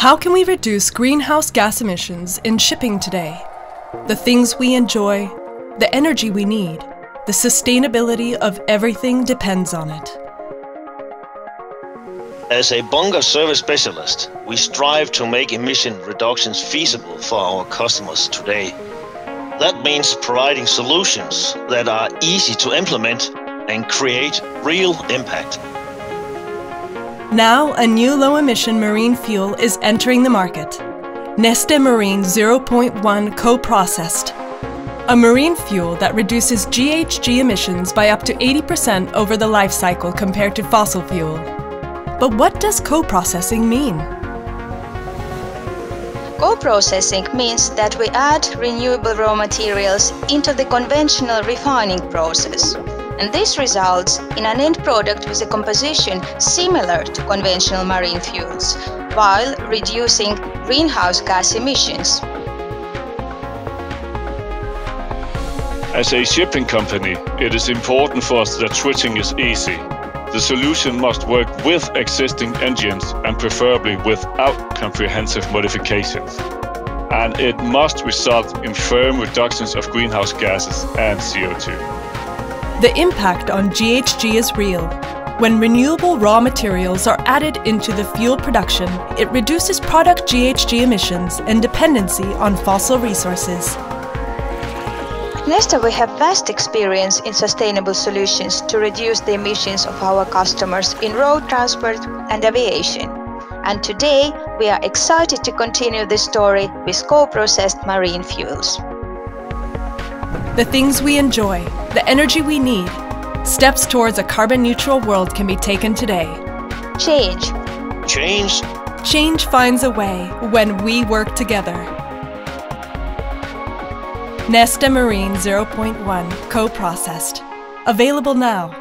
How can we reduce greenhouse gas emissions in shipping today? The things we enjoy, the energy we need, the sustainability of everything depends on it. As a bunker service specialist, we strive to make emission reductions feasible for our customers today. That means providing solutions that are easy to implement and create real impact. Now, a new low emission marine fuel is entering the market Neste Marine 0.1 co processed. A marine fuel that reduces GHG emissions by up to 80% over the life cycle compared to fossil fuel. But what does co processing mean? Co-processing means that we add renewable raw materials into the conventional refining process. And this results in an end product with a composition similar to conventional marine fuels, while reducing greenhouse gas emissions. As a shipping company, it is important for us that switching is easy. The solution must work with existing engines and preferably without comprehensive modifications. And it must result in firm reductions of greenhouse gases and CO2. The impact on GHG is real. When renewable raw materials are added into the fuel production, it reduces product GHG emissions and dependency on fossil resources. Neste we have vast experience in sustainable solutions to reduce the emissions of our customers in road transport and aviation. And today we are excited to continue this story with co-processed marine fuels. The things we enjoy, the energy we need, steps towards a carbon neutral world can be taken today. Change. Change. Change finds a way when we work together. Neste Marine 0.1 co processed. Available now.